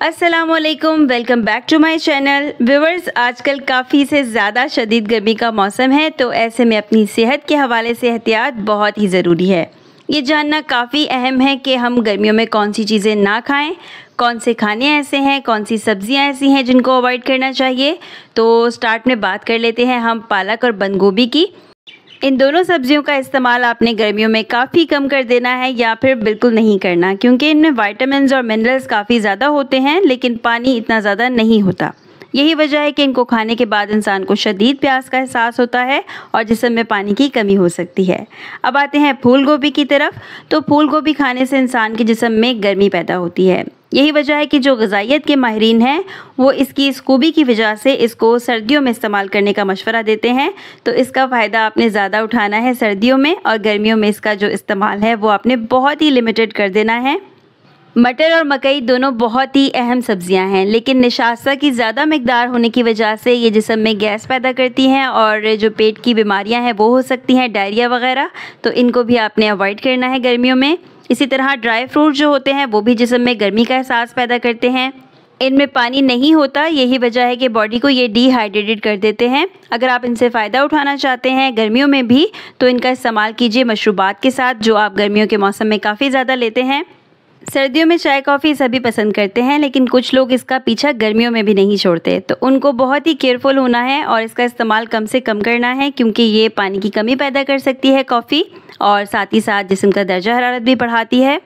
Aslam welcome back to my channel viewers आजकल काफ़ी से ज़्यादा शदीद गर्मी का मौसम है तो ऐसे में अपनी सेहत के हवाले से एहतियात बहुत ही ज़रूरी है। ये जानना काफ़ी अहम है कि हम गर्मियों में कौन सी चीज़ें ना खाएँ कौन से खाने ऐसे हैं कौन सी सब्ज़ियाँ ऐसी हैं जिनको अवॉइड करना चाहिए। तो स्टार्ट में बात कर लेते हैं हम पालक और बंद गोभी की। इन दोनों सब्जियों का इस्तेमाल आपने गर्मियों में काफ़ी कम कर देना है या फिर बिल्कुल नहीं करना, क्योंकि इनमें वाइटामिन और मिनरल्स काफ़ी ज़्यादा होते हैं, लेकिन पानी इतना ज़्यादा नहीं होता। यही वजह है कि इनको खाने के बाद इंसान को शदीद प्यास का एहसास होता है और जिसम में पानी की कमी हो सकती है। अब आते हैं फूल गोभी की तरफ़। तो फूल गोभी खाने से इंसान के जिसम में गर्मी पैदा होती है। यही वजह है कि जो गजाइत के माहरीन हैं, वो इसकी इस खूबी की वजह से इसको सर्दियों में इस्तेमाल करने का मशवरा देते हैं। तो इसका फ़ायदा आपने ज़्यादा उठाना है सर्दियों में और गर्मियों में इसका जो इस्तेमाल है, वो आपने बहुत ही लिमिटेड कर देना है। मटर और मकई दोनों बहुत ही अहम सब्ज़ियाँ हैं, लेकिन निशास्ता की ज़्यादा मकदार होने की वजह से ये जिसम में गैस पैदा करती हैं और जो पेट की बीमारियाँ हैं वो हो सकती हैं, डायरिया वगैरह तो इनको भी आपने अवॉइड करना है गर्मियों में। इसी तरह ड्राई फ्रूट जो होते हैं, वो भी जिसम में गर्मी का एहसास पैदा करते हैं। इनमें पानी नहीं होता, यही वजह है कि बॉडी को ये डिहाइड्रेटेड कर देते हैं। अगर आप इनसे फ़ायदा उठाना चाहते हैं गर्मियों में भी तो इनका इस्तेमाल कीजिए मशरूबात के साथ, जो आप गर्मियों के मौसम में काफ़ी ज़्यादा लेते हैं। सर्दियों में चाय कॉफ़ी सभी पसंद करते हैं, लेकिन कुछ लोग इसका पीछा गर्मियों में भी नहीं छोड़ते। तो उनको बहुत ही केयरफुल होना है और इसका इस्तेमाल कम से कम करना है, क्योंकि ये पानी की कमी पैदा कर सकती है कॉफ़ी और साथ ही साथ जिसम का दर्जा हरारत भी बढ़ाती है।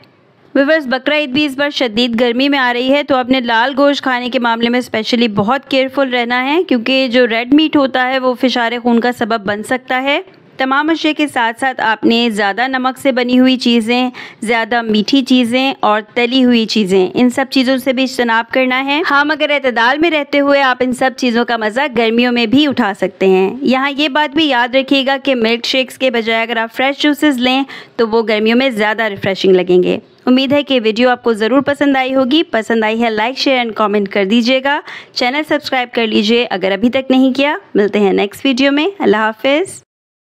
विवर्स बकरा ईद भी इस बार शदीद गर्मी में आ रही है तो अपने लाल गोश्त खाने के मामले में स्पेशली बहुत केयरफुल रहना है, क्योंकि जो रेड मीट होता है, वो फिशारे खून का सबब बन सकता है। तमाम अशे के साथ साथ आपने ज़्यादा नमक से बनी हुई चीज़ें, ज़्यादा मीठी चीज़ें और तली हुई चीज़ें, इन सब चीज़ों से भी इज्तनाब करना है। हाँ मगर अतदाल में रहते हुए आप इन सब चीज़ों का मज़ा गर्मियों में भी उठा सकते हैं। यहाँ ये बात भी याद रखिएगा कि मिल्क शेक्स के बजाय अगर आप फ्रेश जूसेस लें तो वो गर्मियों में ज़्यादा रिफ़्रेशिंग लगेंगे। उम्मीद है कि वीडियो आपको ज़रूर पसंद आई होगी। पसंद आई है, लाइक, शेयर एंड कमेंट कर दीजिएगा। चैनल सब्सक्राइब कर लीजिए अगर अभी तक नहीं किया। मिलते हैं नेक्स्ट वीडियो में। अल्लाह हाफिज़।